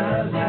Yeah.